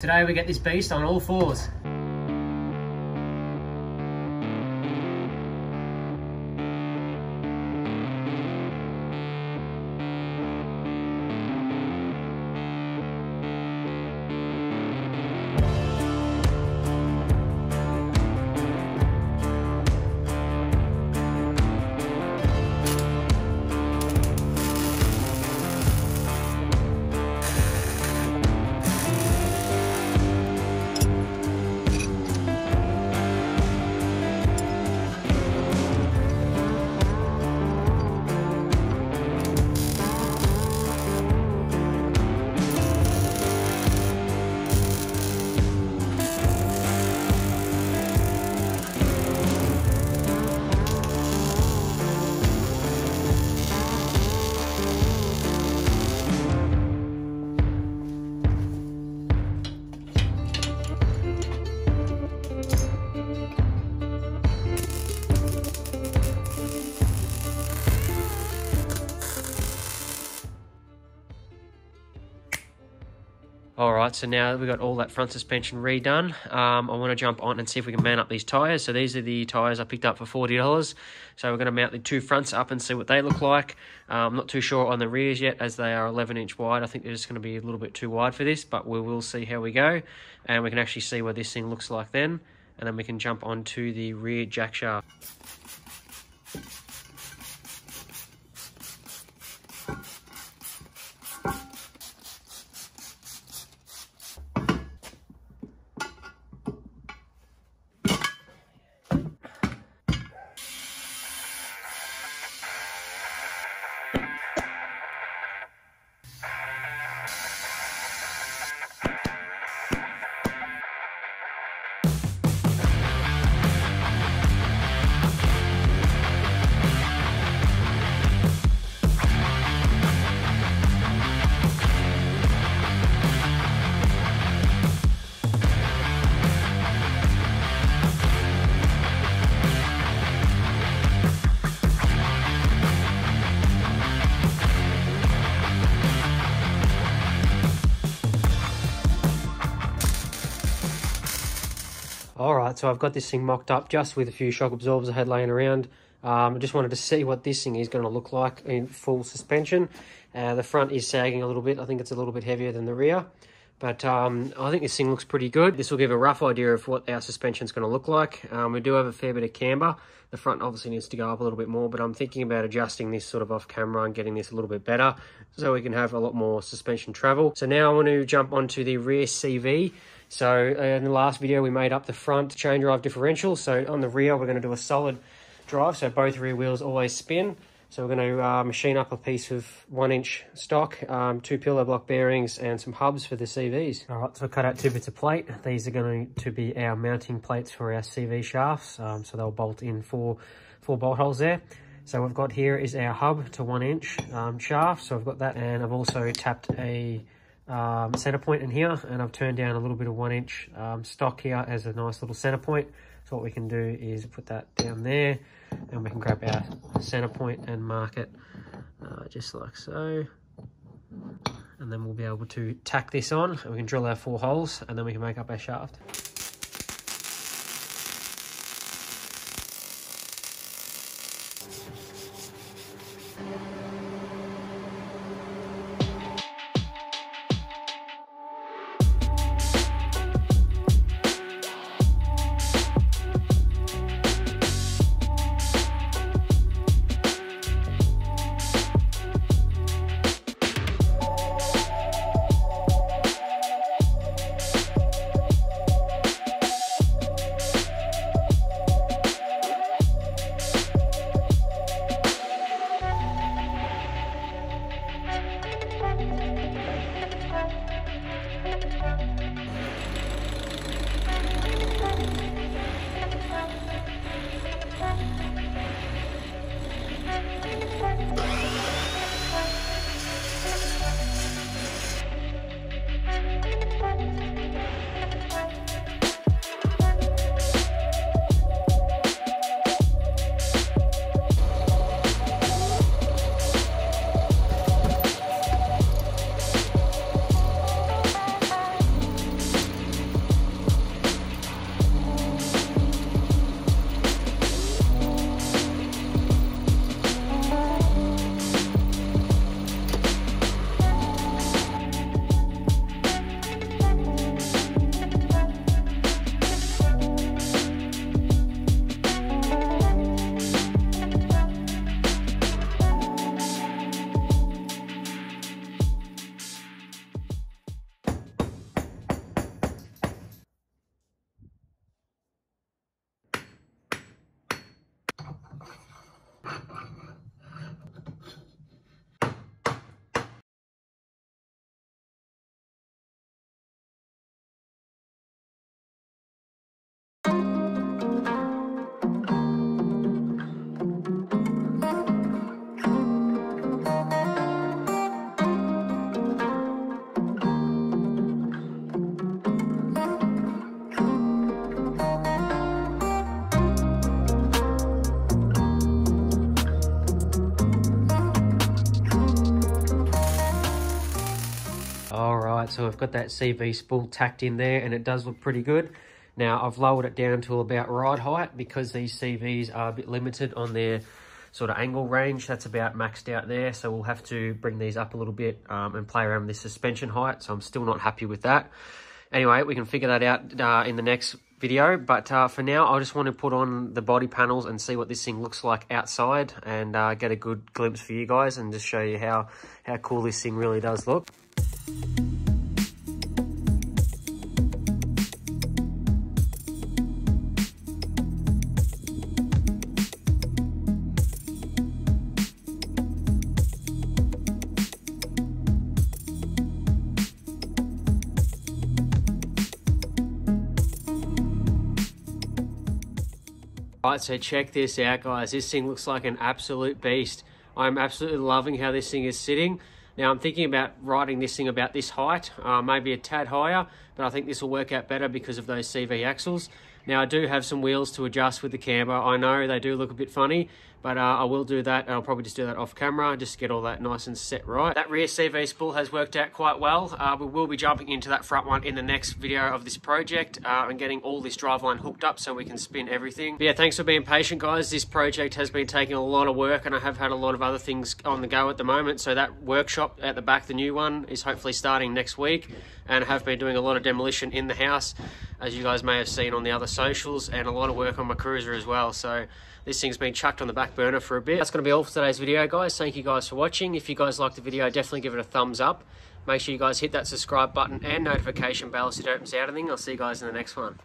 Today we get this beast on all fours. All right, so now we've got all that front suspension redone. Um, I want to jump on and see if we can mount up these tyres. So these are the tyres I picked up for $40. So we're going to mount the two fronts up and see what they look like. Uh, I'm not too sure on the rears yet as they are 11 inch wide. I think they're just going to be a little bit too wide for this, but we will see how we go. And we can actually see what this thing looks like then. And then we can jump onto the rear jack shaft. All right, so I've got this thing mocked up just with a few shock absorbers I had laying around. Um, I just wanted to see what this thing is going to look like in full suspension. Uh, the front is sagging a little bit. I think it's a little bit heavier than the rear. But um, I think this thing looks pretty good. This will give a rough idea of what our suspension is going to look like. Um, we do have a fair bit of camber. The front obviously needs to go up a little bit more, but I'm thinking about adjusting this sort of off camera and getting this a little bit better so we can have a lot more suspension travel. So now I want to jump onto the rear CV. So in the last video, we made up the front chain drive differential. So on the rear, we're going to do a solid drive. So both rear wheels always spin. So we're going to uh, machine up a piece of one inch stock, um, two pillow block bearings and some hubs for the CVs. All right, so I cut out two bits of plate. These are going to be our mounting plates for our CV shafts. Um, so they'll bolt in four, four bolt holes there. So we've got here is our hub to one inch um, shaft. So I've got that and I've also tapped a um, center point in here and I've turned down a little bit of one inch um, stock here as a nice little center point. So what we can do is put that down there and we can grab our center point and mark it uh, just like so. And then we'll be able to tack this on and we can drill our four holes and then we can make up our shaft. So I've got that CV spool tacked in there and it does look pretty good. Now I've lowered it down to about ride height because these CVs are a bit limited on their sort of angle range. That's about maxed out there. So we'll have to bring these up a little bit um, and play around with this suspension height. So I'm still not happy with that. Anyway, we can figure that out uh, in the next video. But uh, for now, I just want to put on the body panels and see what this thing looks like outside and uh, get a good glimpse for you guys and just show you how, how cool this thing really does look. Right, so check this out, guys. This thing looks like an absolute beast. I'm absolutely loving how this thing is sitting. Now, I'm thinking about riding this thing about this height, uh, maybe a tad higher, but I think this will work out better because of those CV axles. Now, I do have some wheels to adjust with the camber. I know they do look a bit funny, but uh, I will do that. I'll probably just do that off camera just get all that nice and set right. That rear CV spool has worked out quite well. Uh, we will be jumping into that front one in the next video of this project uh, and getting all this driveline hooked up so we can spin everything. But yeah, thanks for being patient, guys. This project has been taking a lot of work and I have had a lot of other things on the go at the moment. So that workshop at the back, the new one, is hopefully starting next week and I have been doing a lot of demolition in the house as you guys may have seen on the other socials and a lot of work on my cruiser as well. So this thing's been chucked on the back burner for a bit. That's going to be all for today's video, guys. Thank you guys for watching. If you guys liked the video, definitely give it a thumbs up. Make sure you guys hit that subscribe button and notification bell so you don't miss out anything. I'll see you guys in the next one.